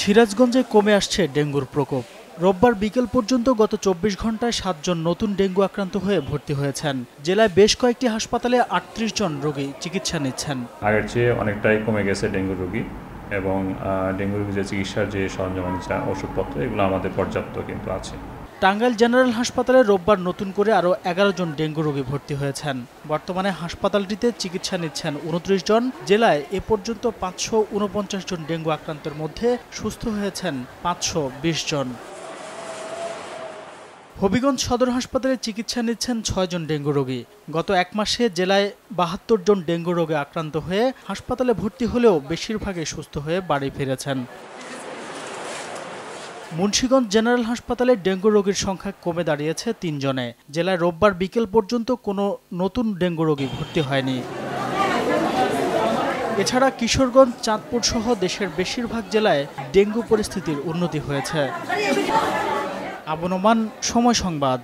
সিরাজগঞ্জে কমে আসছে ডেঙ্গুর প্রকোপ। রোববার বিকেল পর্যন্ত গত চব্বিশ ঘন্টায় সাতজন নতুন ডেঙ্গু আক্রান্ত হয়ে ভর্তি হয়েছেন। জেলায় বেশ কয়েকটি হাসপাতালে আটত্রিশ জন রোগী চিকিৎসা নিচ্ছেন। আগের চেয়ে অনেকটাই কমে গেছে ডেঙ্গু রোগী এবং ডেঙ্গু রোগী যে চিকিৎসার যে সরঞ্জাম ওষুধপত্র, এগুলো আমাদের পর্যাপ্ত কিন্তু আছে। টাঙ্গাইল জেনারেল হাসপাতালে রোববার নতুন করে আরও এগারো জন ডেঙ্গু রোগী ভর্তি হয়েছেন। বর্তমানে হাসপাতালটিতে চিকিৎসা নিচ্ছেন উনত্রিশ জন। জেলায় এ পর্যন্ত পাঁচশো উনপঞ্চাশ জন ডেঙ্গু আক্রান্তের মধ্যে সুস্থ হয়েছেন পাঁচশো বিশ জন। হবিগঞ্জ সদর হাসপাতালে চিকিৎসা নিচ্ছেন ছয়জন ডেঙ্গু রোগী। গত এক মাসে জেলায় বাহাত্তর জন ডেঙ্গু রোগে আক্রান্ত হয়ে হাসপাতালে ভর্তি হলেও বেশিরভাগই সুস্থ হয়ে বাড়ি ফিরেছেন। মুন্সিগঞ্জ জেনারেল হাসপাতালে ডেঙ্গু রোগীর সংখ্যা কমে দাঁড়িয়েছে তিনজনে। জেলায় রোববার বিকেল পর্যন্ত কোনো নতুন ডেঙ্গু রোগী ভর্তি হয়নি। এছাড়া কিশোরগঞ্জ, চাঁদপুর সহ দেশের বেশিরভাগ জেলায় ডেঙ্গু পরিস্থিতির উন্নতি হয়েছে। আবনমান সময় সংবাদ।